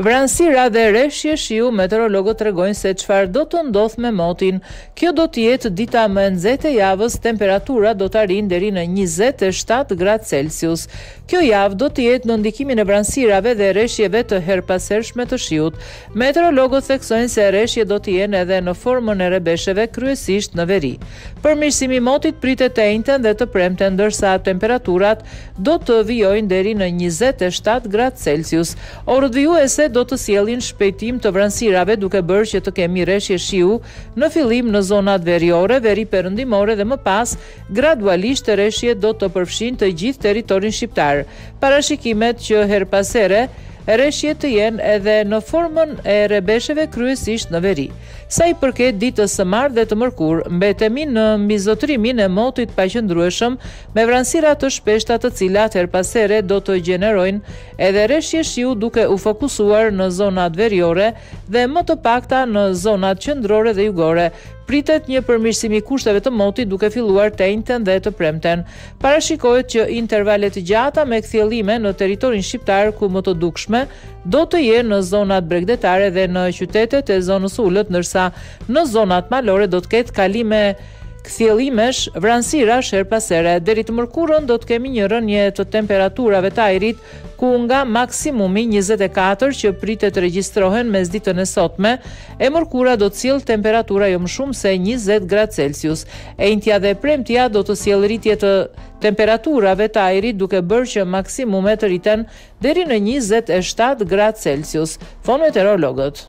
Vranësira dhe reshje shiu meteorologët tregojnë se çfarë do të ndodh me motin. Kjo do të jetë dita më e nxehtë e javës, temperatura do të arrijë deri në 27 gradë Celsius. Kjo javë do të jetë në ndikimin e vranësirave dhe reshjeve të herëpashershme të shiut. Meteorologët theksojnë se reshje do të jenë edhe në formën e rrebesheve kryesisht në veri. Përmirësimi i motit pritet të enjten dhe të premten ndërsa temperaturat do të vijojnë deri në njëzet e shtatë gradë Celsius. Orët vijuese do të sjellin shpejtim të vranësirave duke bërë që të kemi reshje shiu në fillim në zonat veriore, veriperëndimore dhe më pas Gradualisht reshjet do të përfshijnë të gjithë territorin shqiptar. Parashikohet që herë pas here, reshjet të jenë edhe në formën e rrebesheve kryesisht në veri. Sa i përket ditës së martë dhe të mërkurë, mbetemi në mbizotërimin e motit të paqëndrueshëm me vranësira të shpeshta të cilat herë pas here do të gjenerojnë edhe reshje shiu duke u fokusuar në zonat veriore dhe më të pakta në zonat qendrore dhe jugore Pritet një përmirësim i kushteve të motit duke filluar të enjten dhe të premten. Parashikohet që intervale të gjata me kthjellime në territorin shqiptar ku më të dukshme do të jenë në zonat bregdetare dhe në qytetet e zonës së ulët ndërsa në zonat malore do të ketë kalime kthjellimesh vranësirash herë pas here. Deri të mërkurën do të kemi një rënie të temperaturave të ajrit ku nga maksimumi 24 që pritet të regjistrohen mesditën e sotme E mërkura do të sjellë temperatura jo më shumë se njëzet gradë Celsius. E enjtja dhe e premtja do të sjellë rritje të temperaturave të ajrit duke bërë që maksimumet të rriten deri në njëzet e shtatë gradë Celsius, thonë meteorologët.